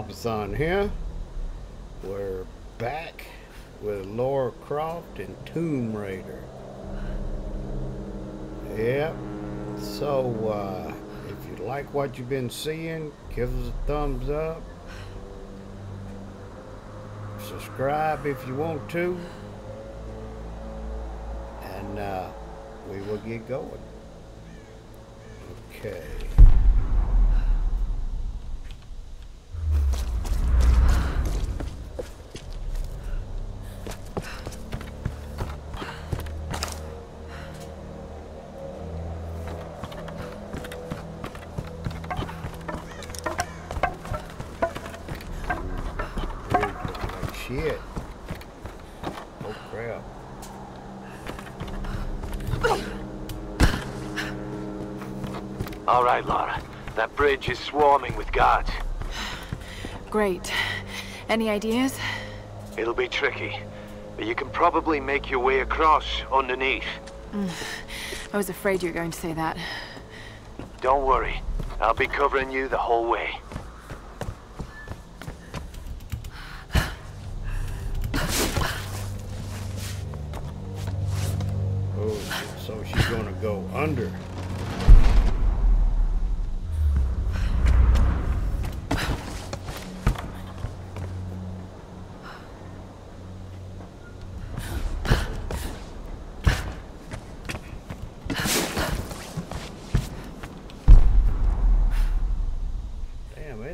Poppason here. We're back with Lara Croft and Tomb Raider. Yep. So, uh, if you like what you've been seeing, give us a thumbs up. Subscribe if you want to. And, uh, we will get going. Okay. Bridge is swarming with guards. Great. Any ideas? It'll be tricky, but you can probably make your way across underneath. Mm. I was afraid you were going to say that. Don't worry. I'll be covering you the whole way.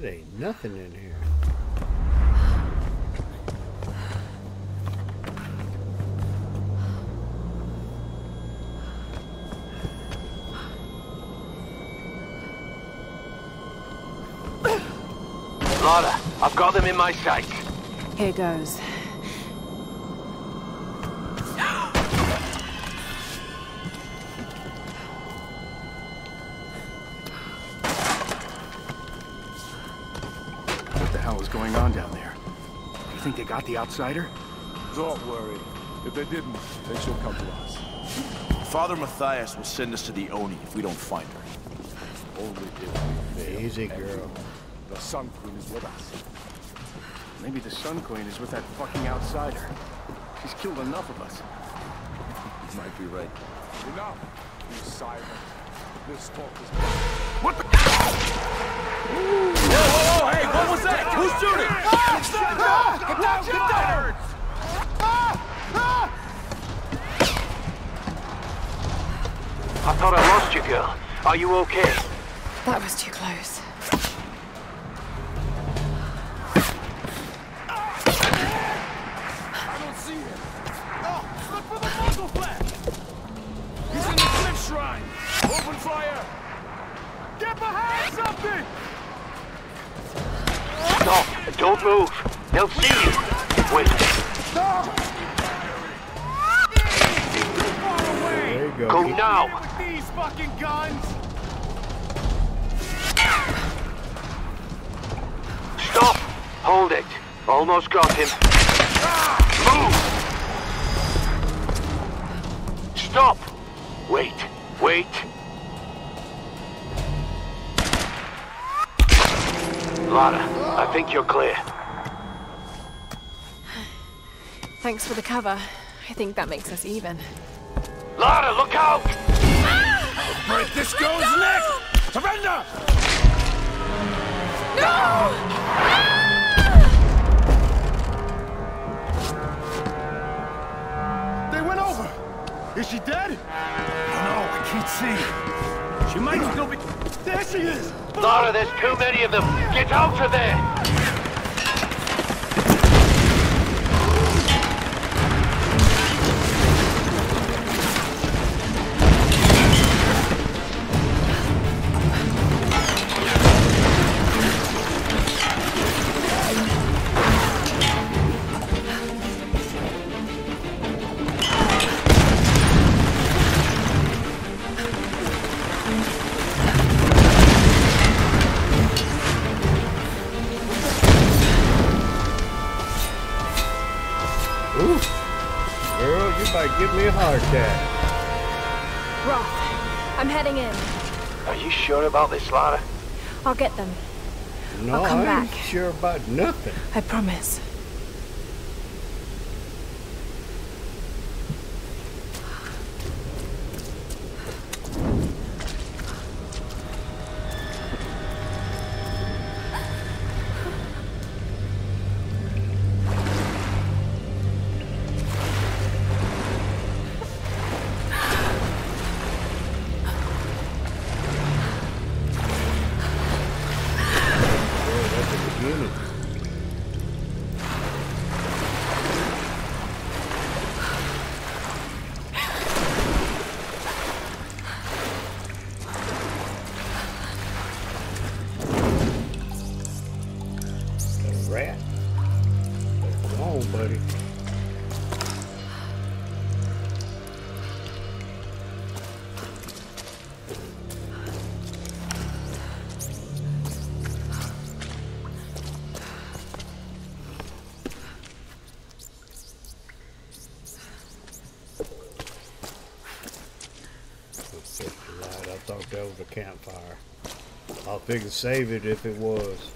Ain't nothing in here. Lara, I've got them in my sight. Here goes. You think they got the outsider? Don't worry. If they didn't, then she'll come to us. Father Mathias will send us to the Oni if we don't find her. Only if we fail. Easy, girl. The Sun Queen is with us. Maybe the Sun Queen is with that fucking outsider. She's killed enough of us. You might be right. Enough. Be silent. This talk is... Whoa, whoa, whoa, hey, what was that? Who's shooting? Get down, get down! I thought I lost you, girl. Are you okay? That was too Thanks for the cover. I think that makes us even. Lara, look out! Ah! Break this girl's neck! Surrender! No! Ah! They went over! Is she dead? Oh, no, I can't see. She might still be... There she is! Lara, there's too many of them. Get out of there! Lara? I'll get them. No, I'll come I ain't back. sure about nothing. I promise. Campfire. I'll figured save it if it was.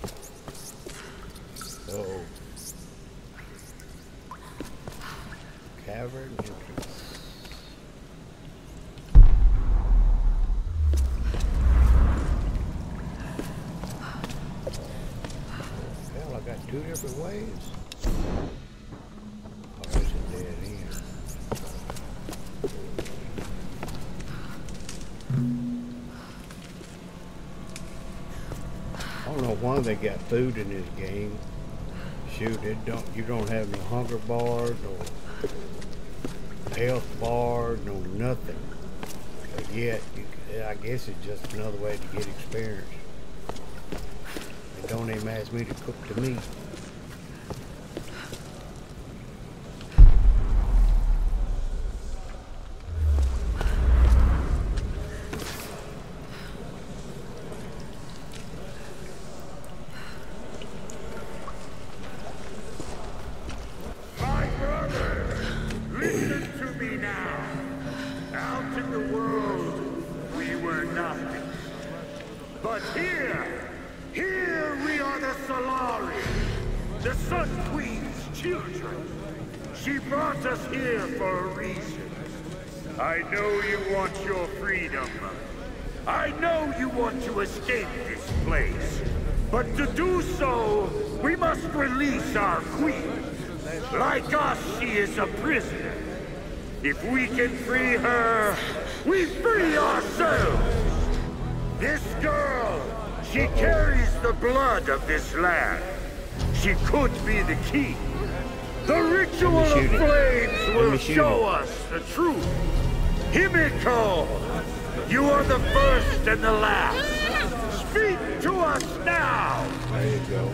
They got food in this game. Shoot, it don't you don't have no hunger bar, no health bar, no nothing. But yet, you, I guess it's just another way to get experience. They don't even ask me to cook the meat. She carries the blood of this land. She could be the key. The ritual of flames will show it. us the truth. Himiko, you are the first and the last. Speak to us now. There you go.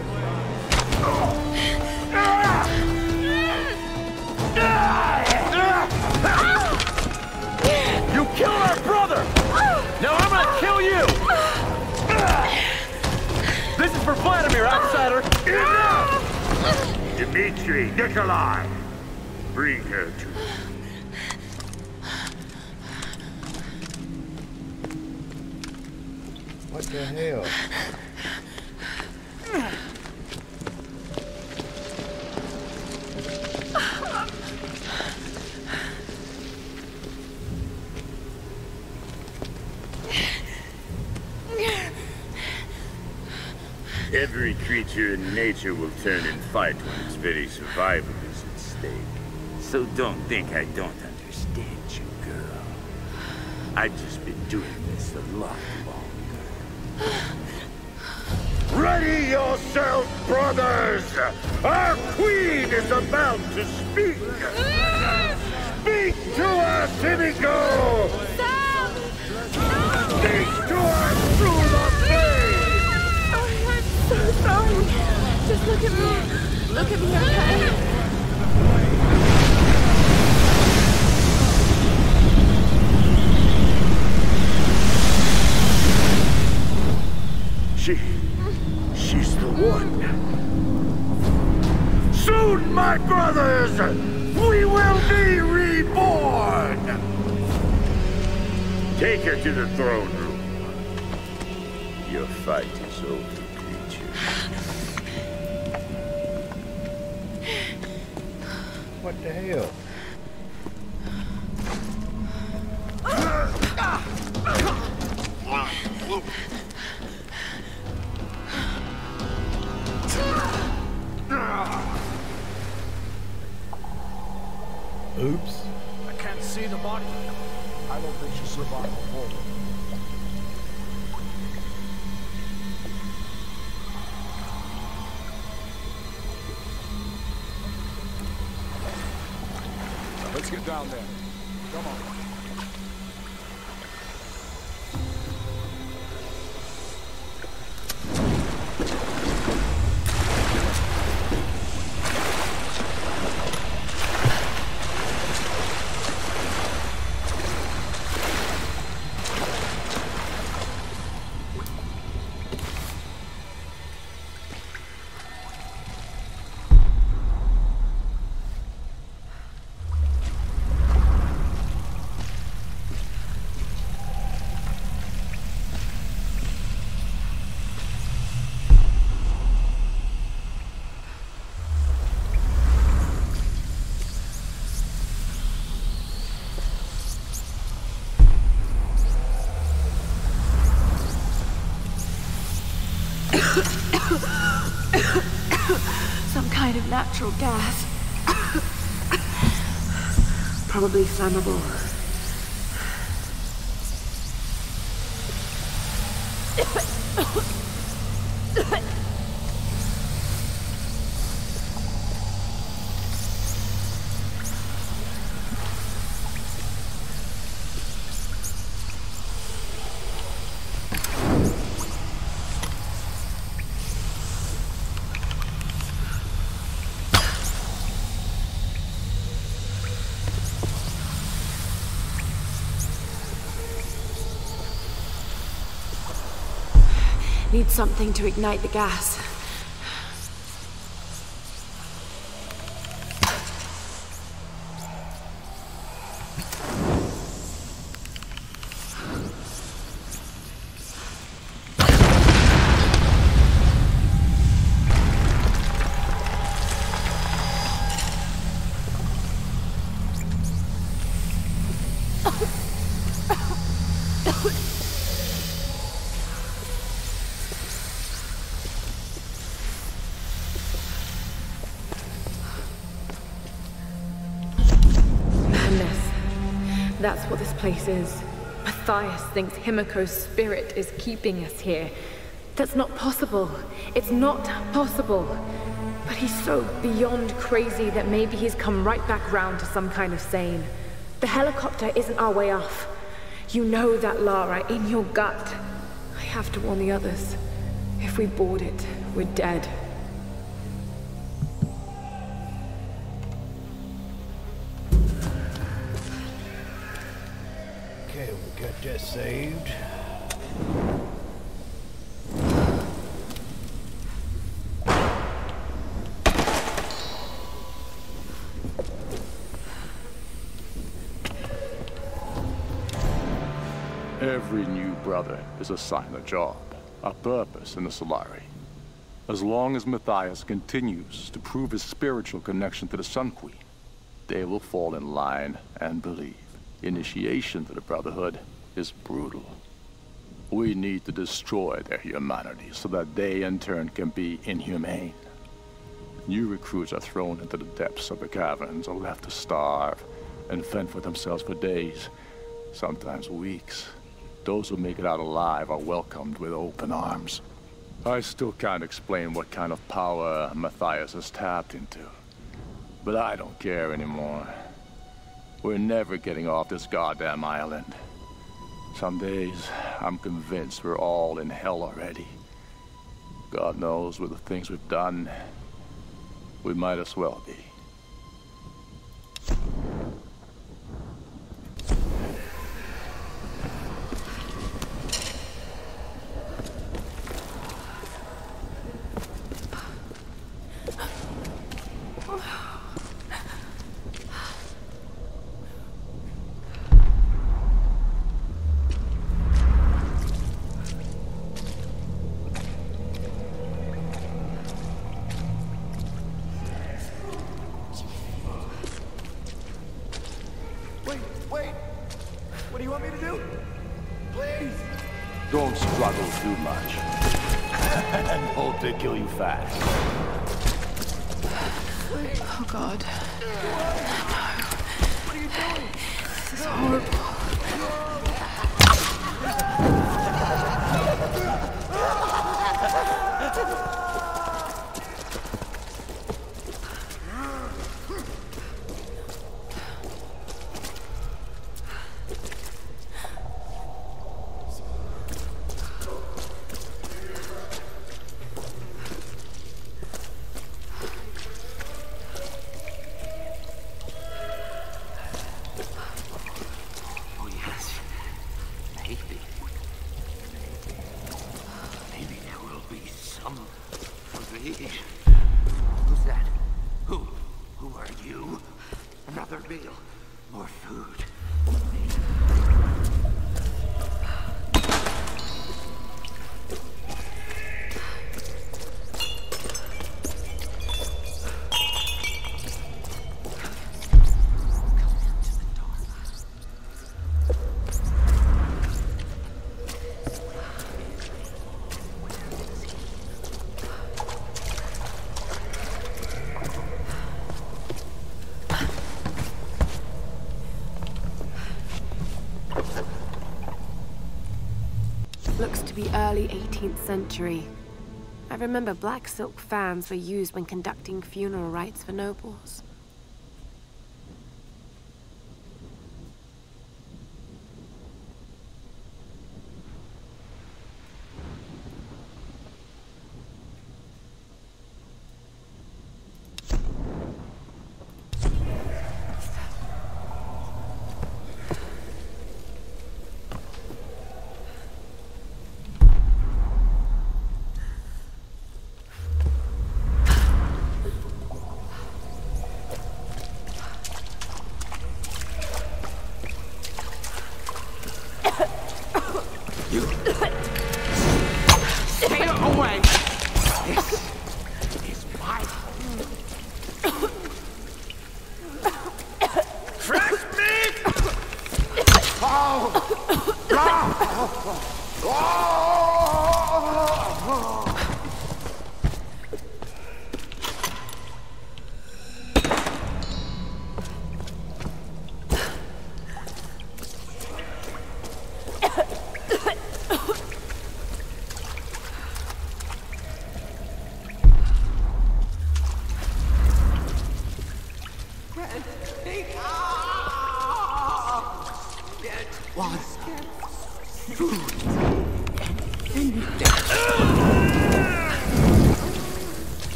You killed our brother! Now I'm gonna kill for Vladimir, outsider! Enough! Dmitri, Nikolai, bring her to me. What the hell? Every creature in nature will turn and fight when its very survival is at stake. So don't think I don't understand you, girl. I've just been doing this a lot longer. Ready yourself, brothers! Our queen is about to speak! Speak to us, Himiko! Speak to us through the flame! Sorry. Just look at me. Look at me, okay? She... she's the one. Soon, my brothers, we will be reborn! Take her to the throne room. Your fight is over, What the hell? Let's get down there. Come on. Natural gas. Probably flammable. Need something to ignite the gas. Place is. Mathias thinks Himiko's spirit is keeping us here. That's not possible. It's not possible. But he's so beyond crazy that maybe he's come right back round to some kind of sane. The helicopter isn't our way off. You know that, Lara, in your gut. I have to warn the others. If we board it, we're dead. Saved. Every new brother is assigned a job, a purpose in the Solari. As long as Mathias continues to prove his spiritual connection to the Sun Queen, they will fall in line and believe. Initiation to the Brotherhood is brutal. We need to destroy their humanity so that they in turn can be inhumane. New recruits are thrown into the depths of the caverns or left to starve and fend for themselves for days, sometimes weeks. Those who make it out alive are welcomed with open arms. I still can't explain what kind of power Mathias has tapped into. But I don't care anymore. We're never getting off this goddamn island. Some days, I'm convinced we're all in hell already. God knows with the things we've done, we might as well be. 18th century. I remember black silk fans were used when conducting funeral rites for nobles.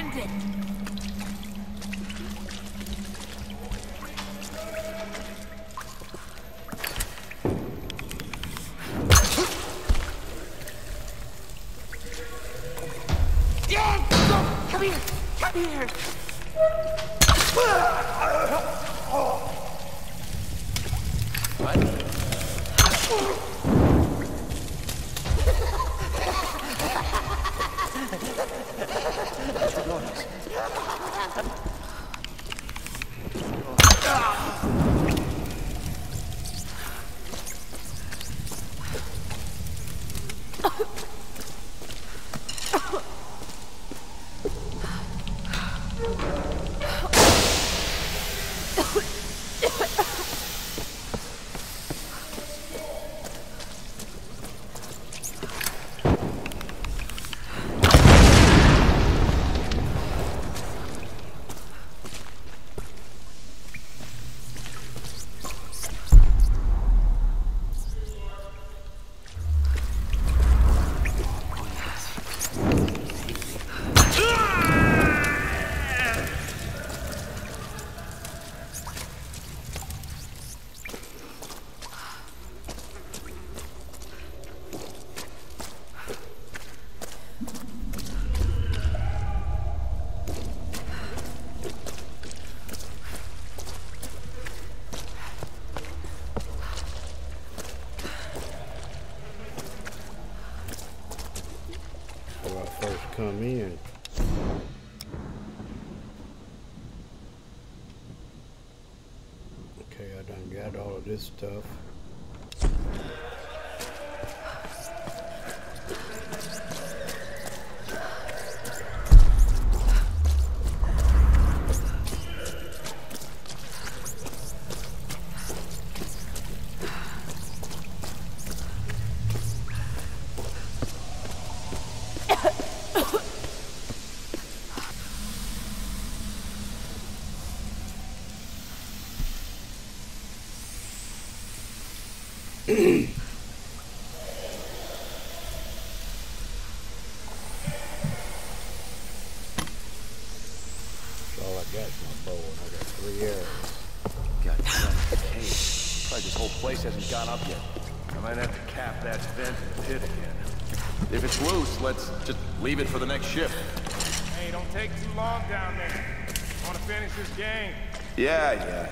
abandoned. This stuff. Gone up yet. I might have to cap that vent in the pit again. If it's loose, let's just leave it for the next shift. Hey, don't take too long down there. Want to finish this game? Yeah, yeah, yeah.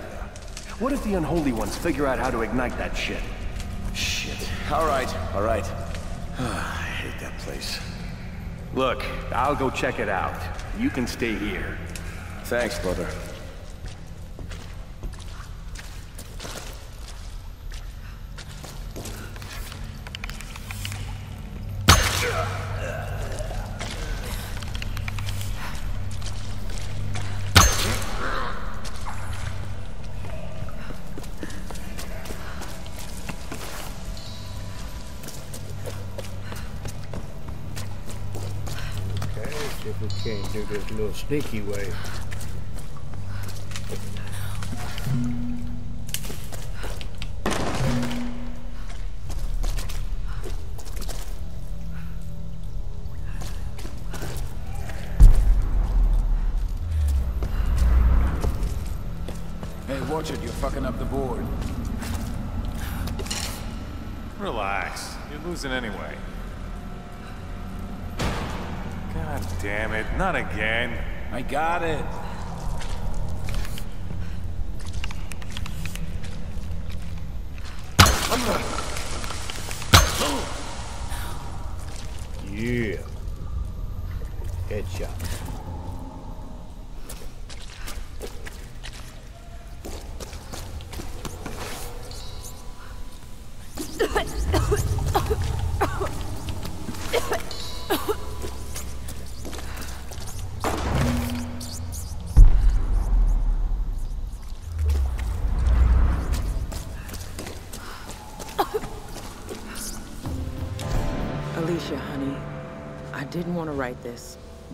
What if the Unholy Ones figure out how to ignite that shit? Shit. All right, all right. I hate that place. Look, I'll go check it out. You can stay here. Thanks, brother. Little sneaky way. Hey, watch it, you're fucking up the board. Relax. You're losing anyway. Not again. I got it. Yeah. Headshot.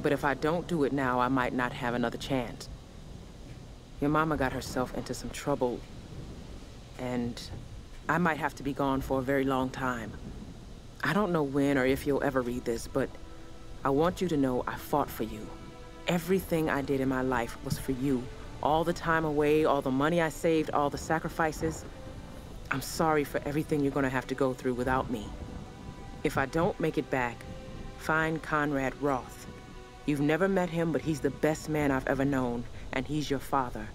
But if I don't do it now, I might not have another chance. Your mama got herself into some trouble, and I might have to be gone for a very long time. I don't know when or if you'll ever read this, but I want you to know I fought for you. Everything I did in my life was for you. All the time away, all the money I saved, all the sacrifices. I'm sorry for everything you're gonna have to go through without me. If I don't make it back, find Conrad Roth. You've never met him, but he's the best man I've ever known, and he's your father.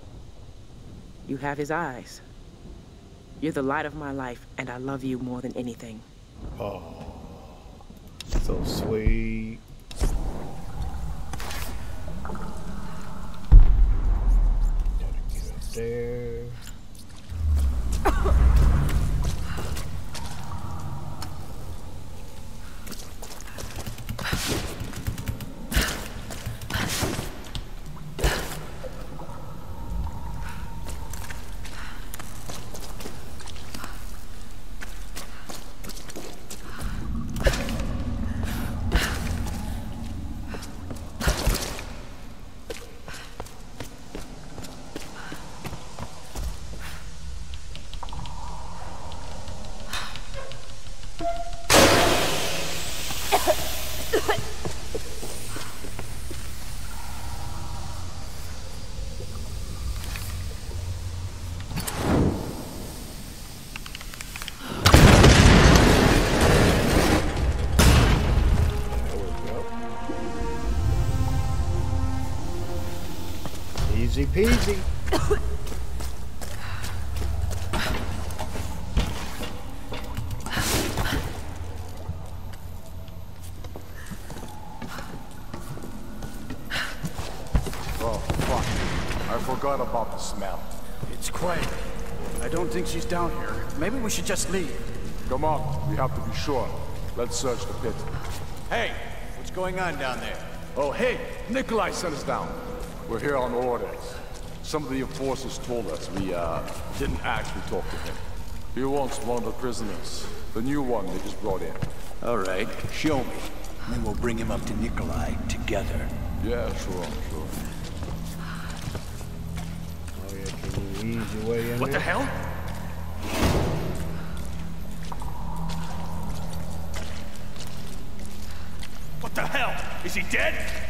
You have his eyes. You're the light of my life, and I love you more than anything. Oh, so sweet. Gotta get up there. Think she's down here. Maybe we should just leave. Come on, we have to be sure. Let's search the pit. Hey, what's going on down there? Oh, hey, Nikolai sent us down. We're here on orders. Some of the enforcers told us we, uh, didn't actually talk to him. He wants one of the prisoners. The new one they just brought in. All right, show me. And then we'll bring him up to Nikolai together. Yeah, sure, sure. Oh yeah, can you ease your way in What the hell? What the hell? Is he dead? Dead!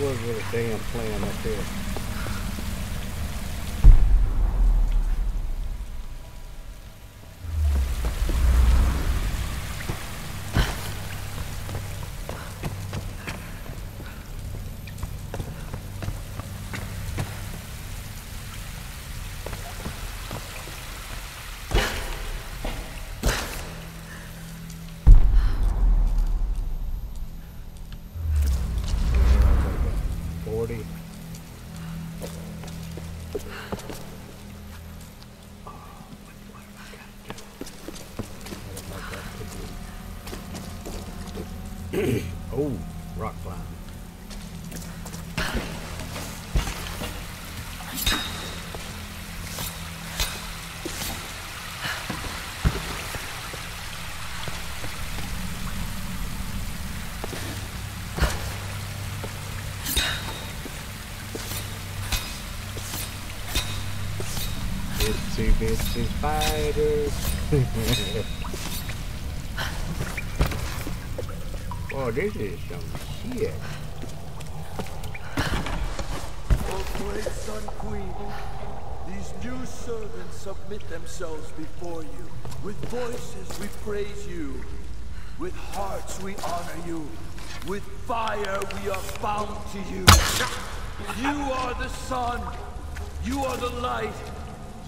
Was with a damn plan up there. Itsy bitsy spiders. oh, this is some shit. O great Sun Queen, these new servants submit themselves before you. With voices we praise you. With hearts we honor you. With fire we are bound to you. You are the sun. You are the light.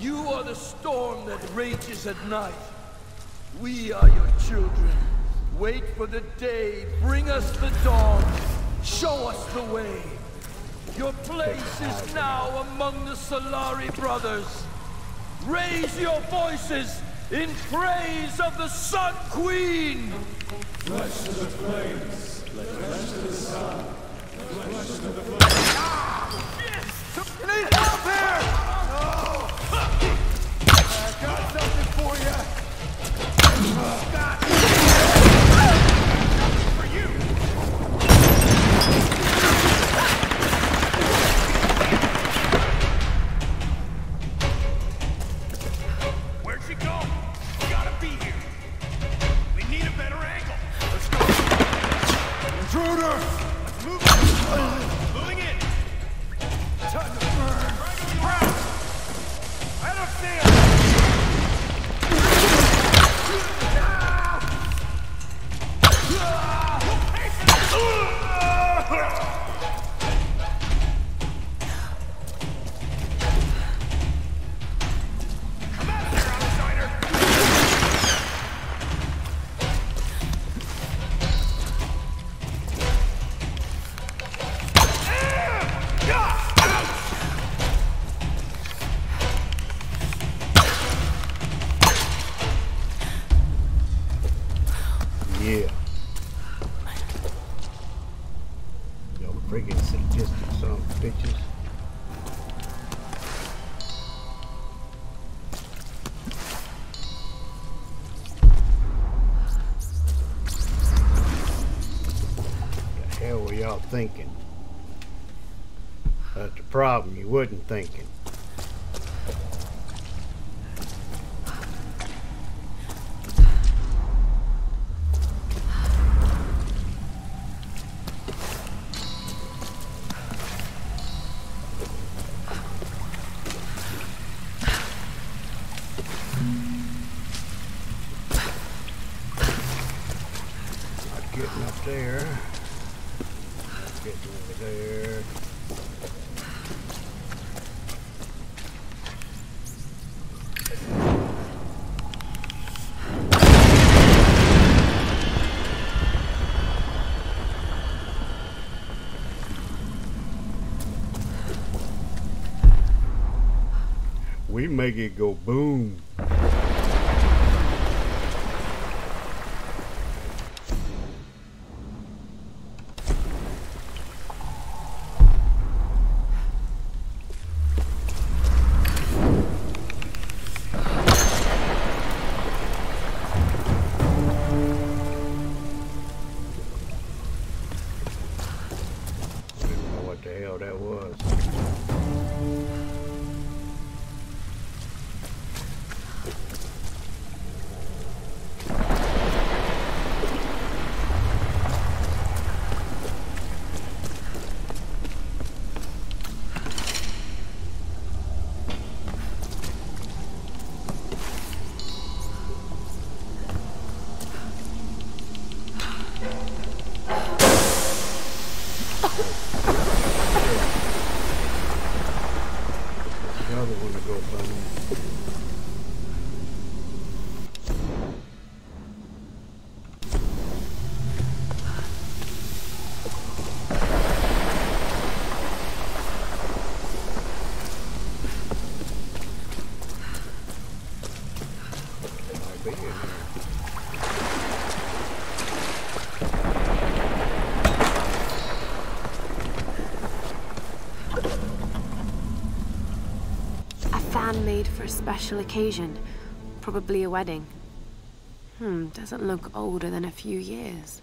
You are the storm that rages at night. We are your children. Wait for the day. Bring us the dawn. Show us the way. Your place is now among the Solari brothers. Raise your voices in praise of the Sun Queen! Flesh to the flames, flesh to the sun, flesh to the flames. Ah! Yes! Need help here! God! Thinking. That's the problem, you wasn't thinking. It go boom. Be in here. A fan made for a special occasion. Probably a wedding. Hmm, doesn't look older than a few years.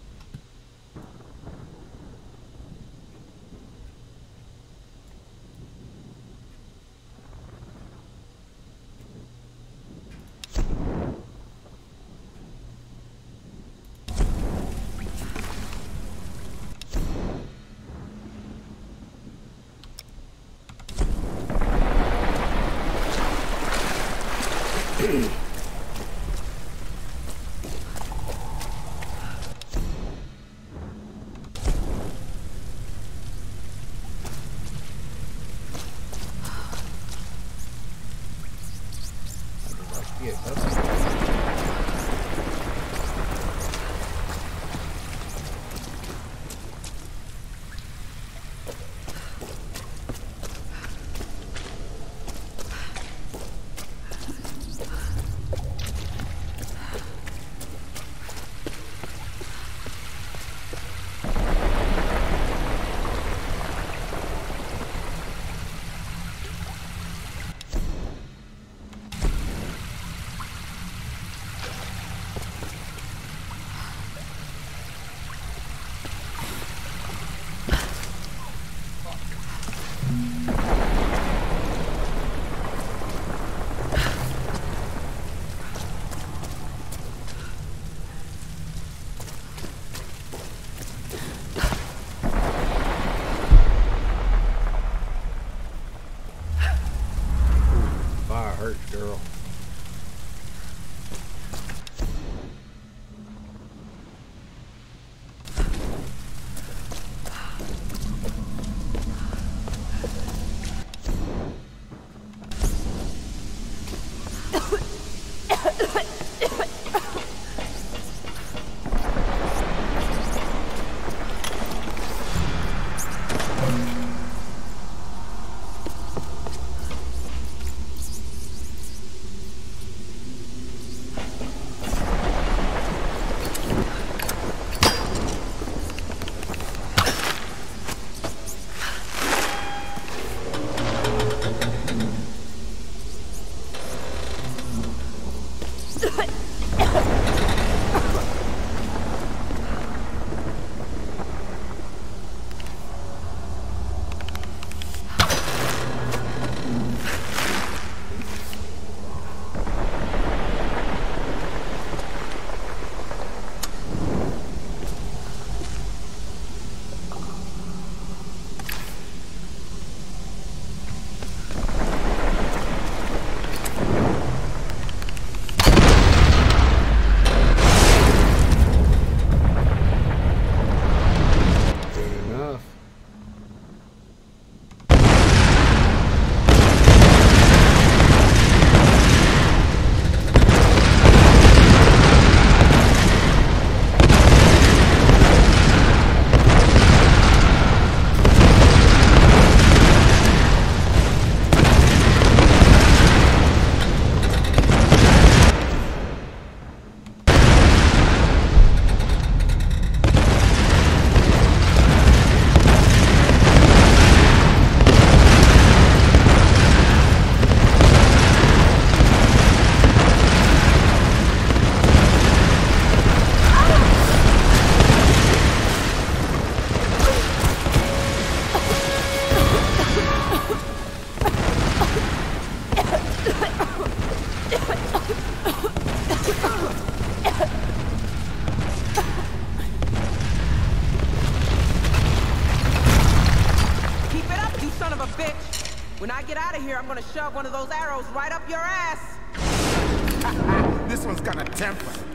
One of those arrows right up your ass. this one's got a temper.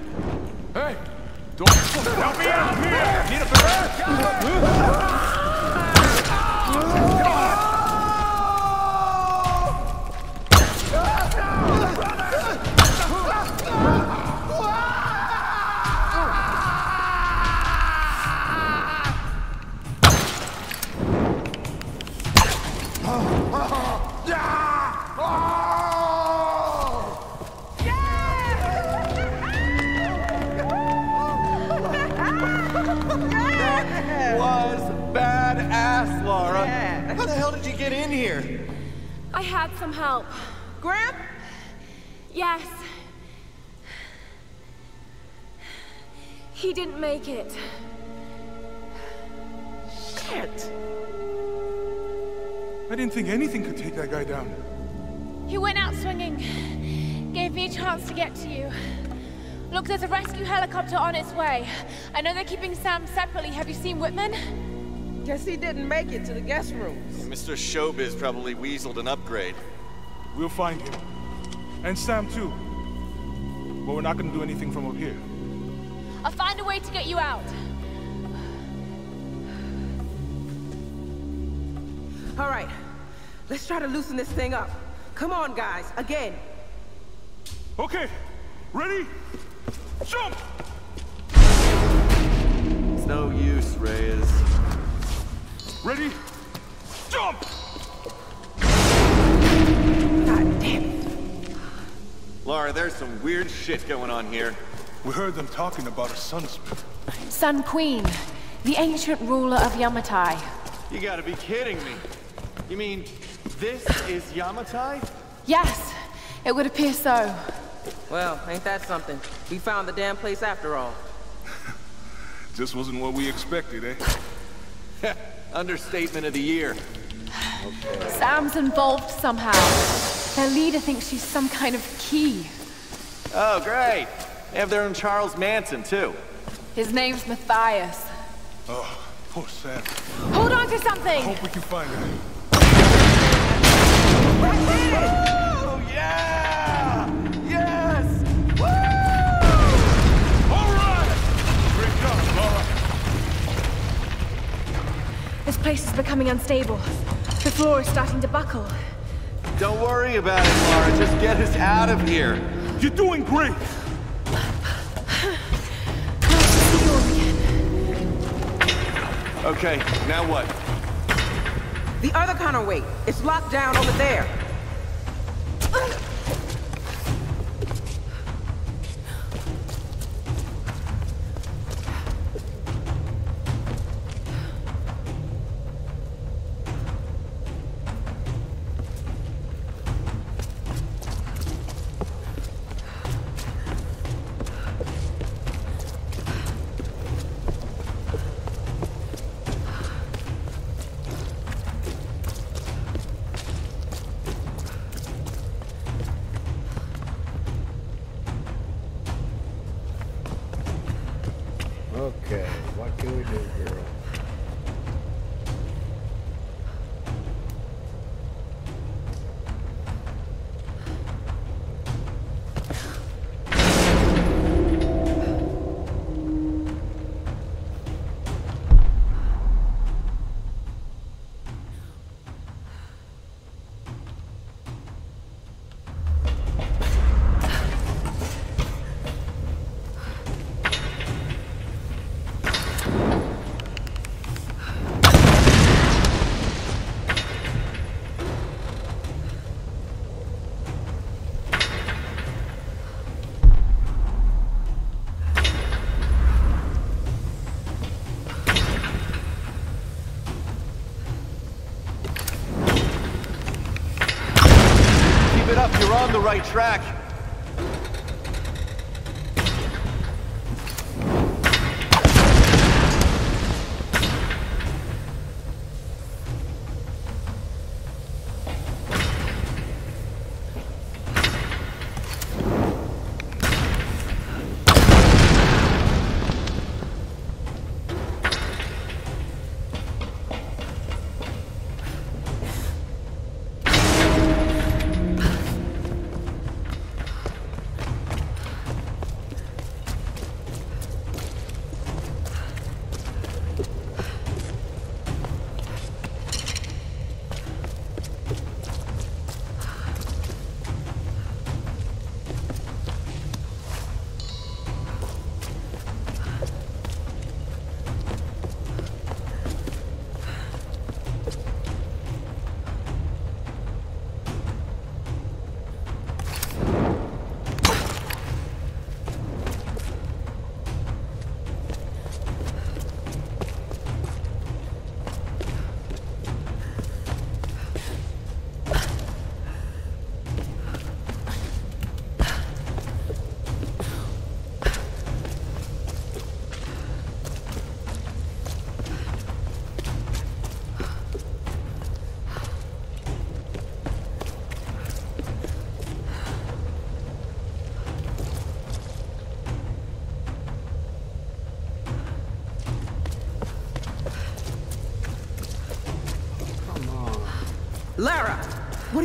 I know they're keeping Sam separately. Have you seen Whitman? Guess he didn't make it to the guest rooms. Mr. Showbiz probably weaseled an upgrade. We'll find him. And Sam, too. But we're not gonna do anything from up here. I'll find a way to get you out. All right, let's try to loosen this thing up. Come on, guys, again. Okay, ready? Jump! It's no use, Reyes. Ready? Jump! God damn Lara, there's some weird shit going on here. We heard them talking about a sunsmith. Sun Queen, the ancient ruler of Yamatai. You gotta be kidding me. You mean, this is Yamatai? Yes, it would appear so. Well, ain't that something? We found the damn place after all. Just wasn't what we expected, eh? Understatement of the year. Sam's involved somehow. Their leader thinks she's some kind of key. Oh, great. They have their own Charles Manson, too. His name's Mathias. Oh, poor Sam. Hold on to something! Hope we can find him. Oh, yeah! This place is becoming unstable. The floor is starting to buckle. Don't worry about it, Lara. Just get us out of here. You're doing great. Okay, now what? The other counterweight. It's locked down over there. Track.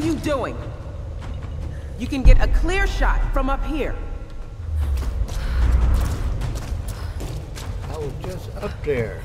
You doing? You can get a clear shot from up here. I was just up there.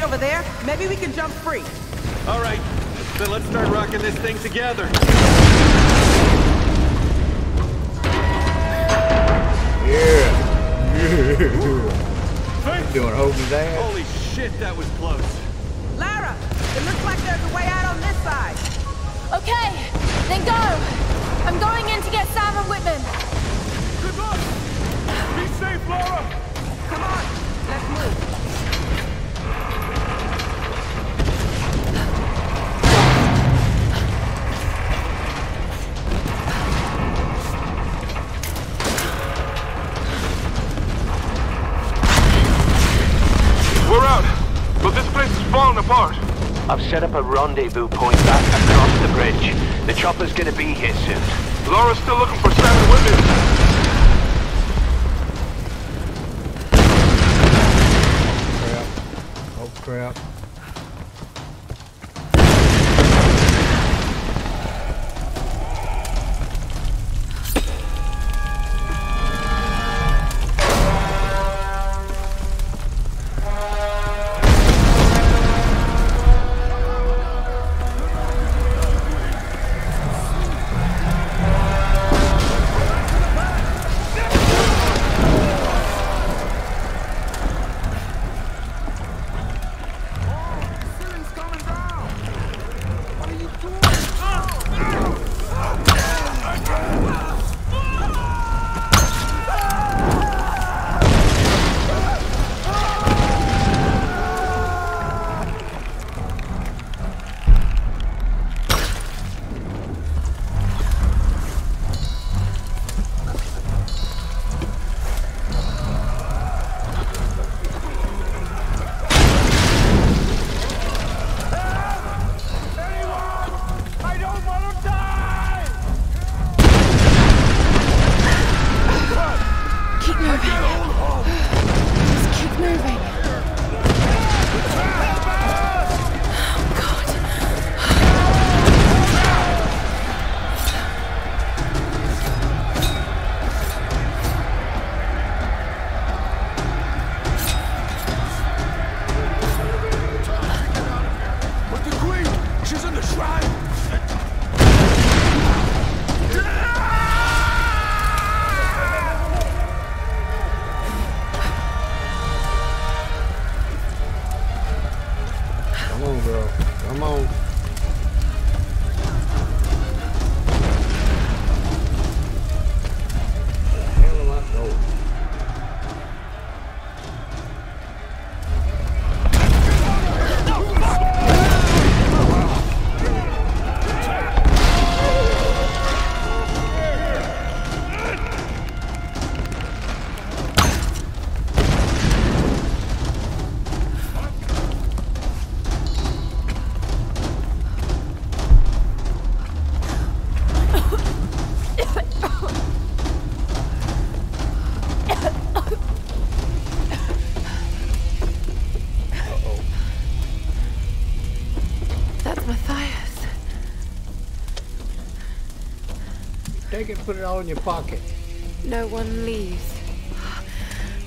Swing over there, maybe we can jump free. All right, then let's start rocking this thing together. yeah. Doing holding his ass. Holy shit, that was close. Lara, it looks like there's a way out on this side. Okay, then go. I'm going in to get Sam and Whitman. Good luck. Be safe, Lara. Set up a rendezvous point back across the bridge. The chopper's gonna be here soon. Lara's still looking for and Whitman. Crap. Oh, crap. She's in the shrine! And put it all in your pocket. No one leaves.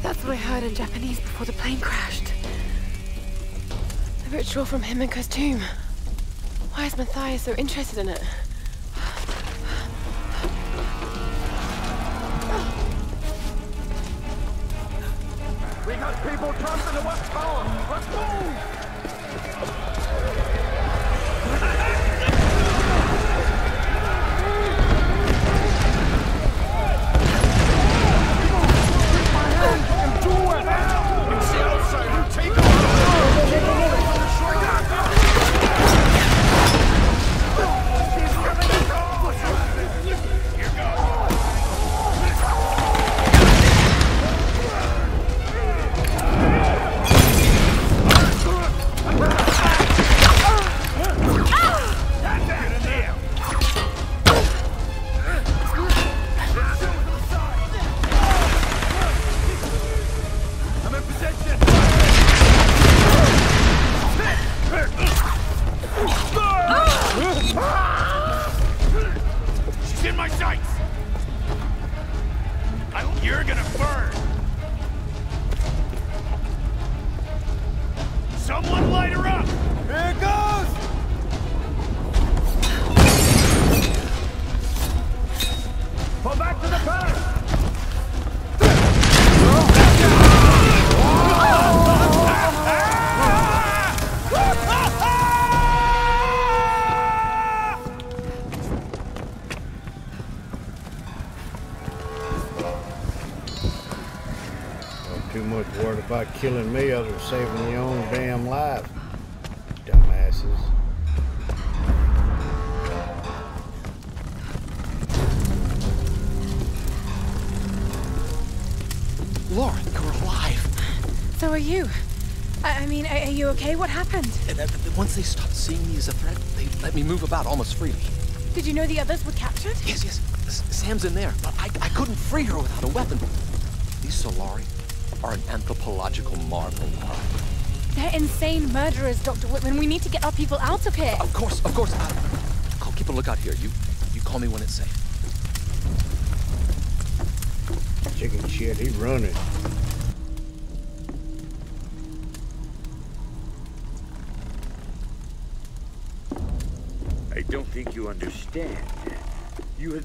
That's what I heard in Japanese before the plane crashed. The ritual from Himiko's tomb. Why is Mathias so interested in it? Once they stopped seeing me as a threat, they let me move about almost freely. Did you know the others were captured? Yes, yes. S- Sam's in there, but I, I couldn't free her without a weapon. These Solarii are an anthropological marvel, Lara. They're insane murderers, Dr. Whitman. We need to get our people out of here. Of course, of course. I, I'll keep a lookout here. You, you call me when it's safe. Chicken shit, he running.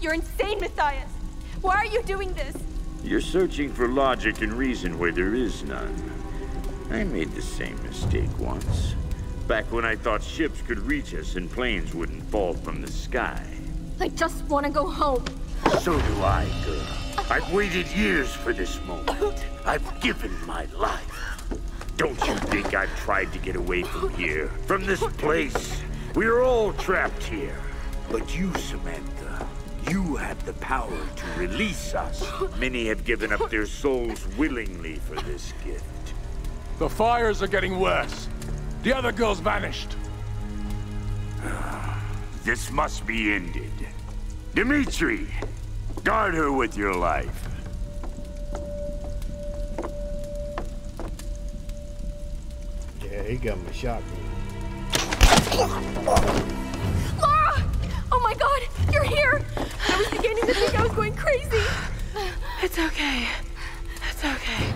You're insane, Mathias. Why are you doing this? You're searching for logic and reason where there is none. I made the same mistake once. Back when I thought ships could reach us and planes wouldn't fall from the sky. I just want to go home. So do I, girl. I've waited years for this moment. I've given my life. Don't you think I've tried to get away from here? From this place? We're all trapped here. But you, Samantha, you have the power to release us. Many have given up their souls willingly for this gift. The fires are getting worse. The other girl's vanished. This must be ended. Dimitri, guard her with your life. Yeah, he got my shotgun. Lara! Oh my god, you're here! I was beginning to think I was going crazy. It's okay. It's okay.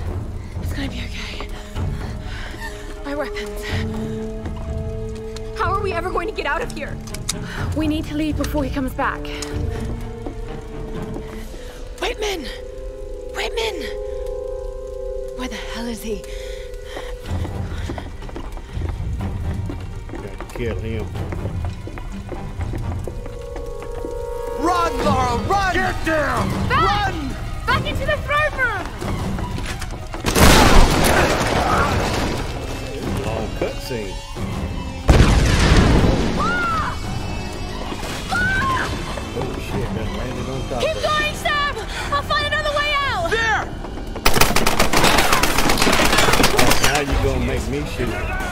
It's gonna be okay. My weapons. How are we ever going to get out of here? We need to leave before he comes back. Whitman! Whitman! Where the hell is he? Gotta kill him. Run, Lara, run! Get down! Back! Back into the throne room! Long cutscene. Ah! Ah! Oh shit, that landed on top Keep going, Sam! I'll find another way out! There! Now you're gonna make me shoot.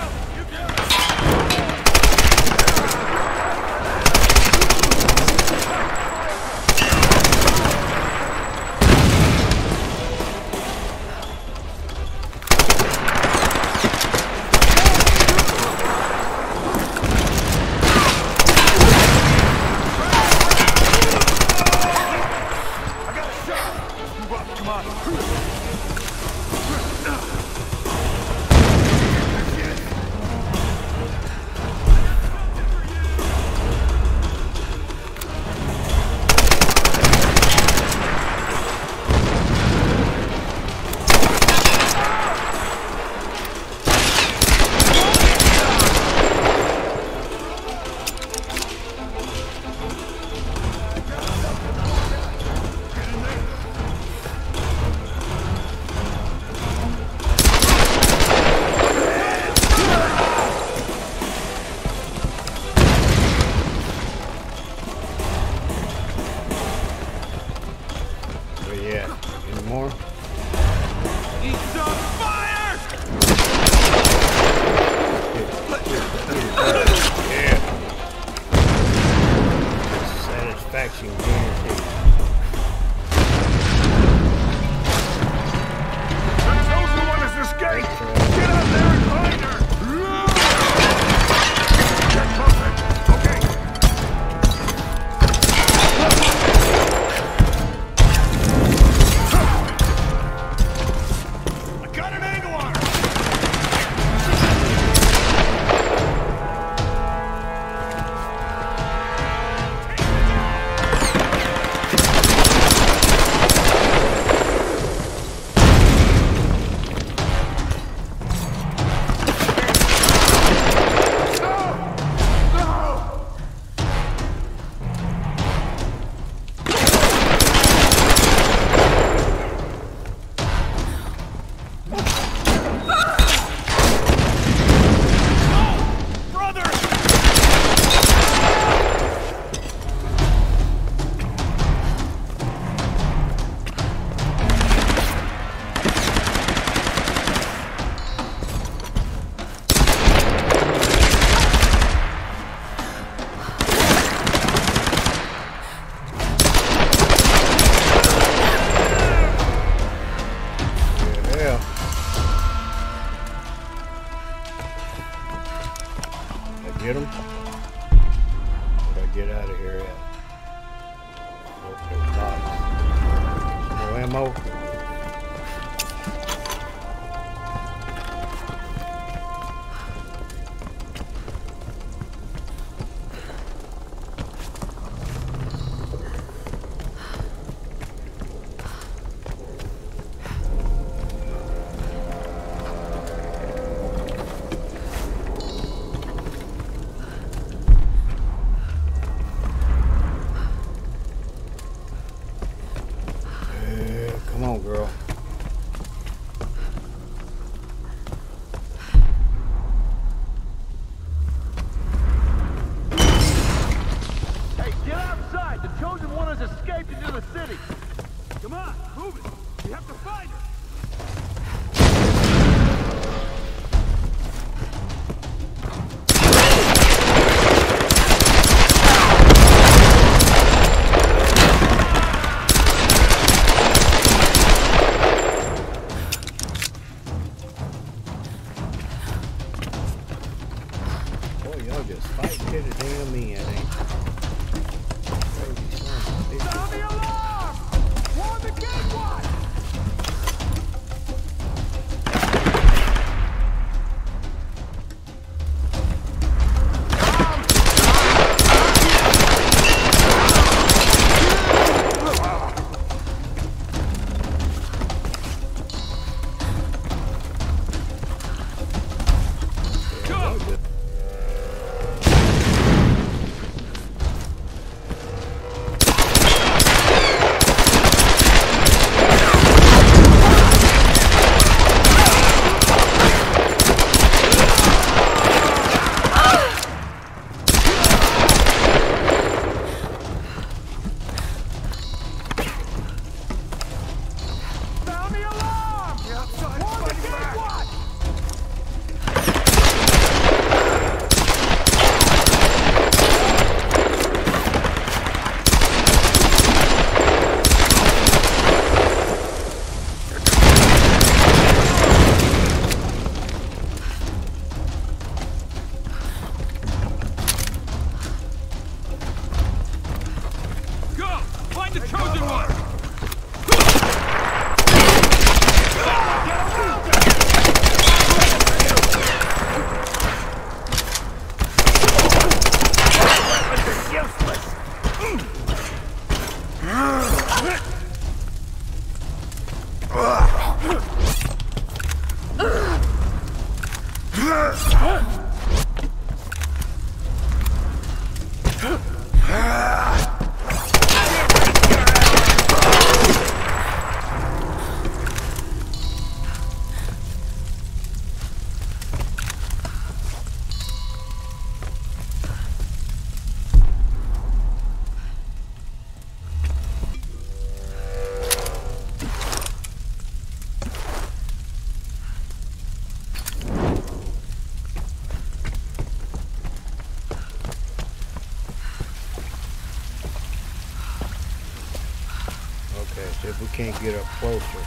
If we can't get up closer.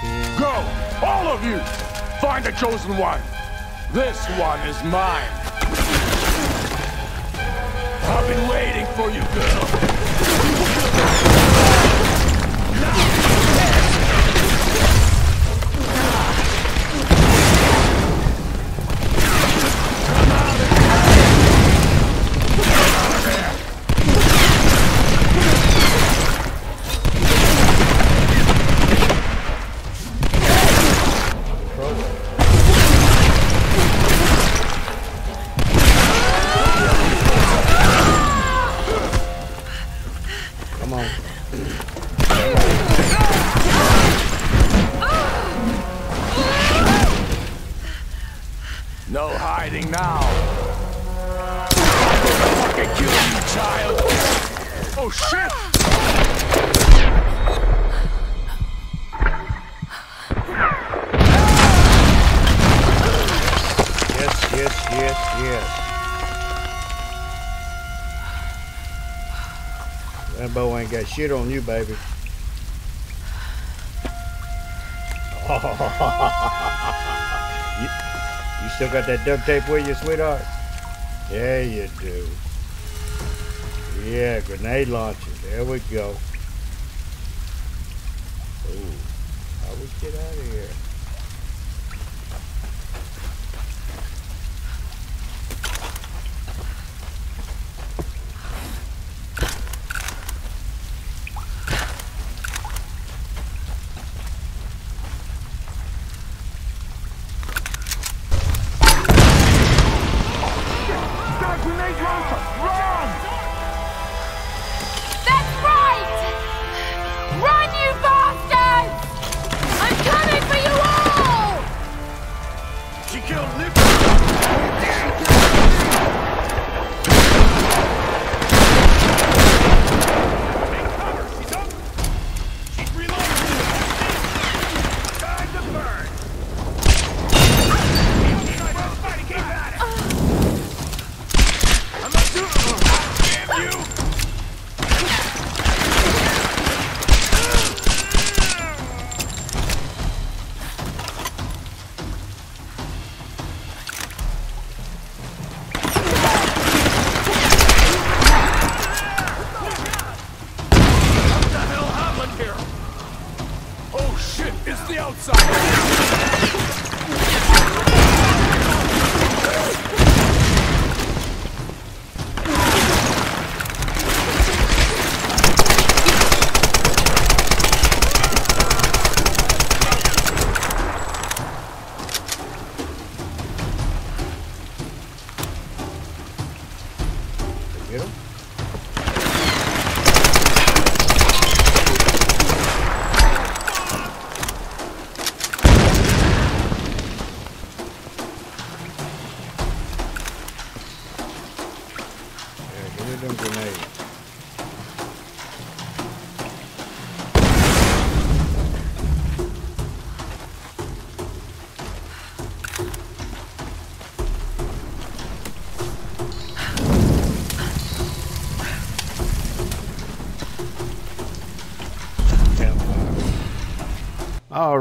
Him. Go! All of you! Find the chosen one! This one is mine! I've been waiting for you, girl! Shit on you, baby. you, you still got that duct tape with you, sweetheart? Yeah, you do. Yeah, grenade launcher. There we go.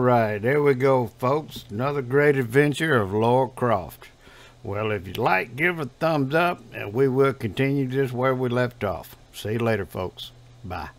Right, there we go, folks. Another great adventure of Lara Croft. Well, if you like, give a thumbs up, and we will continue just where we left off. See you later, folks. Bye.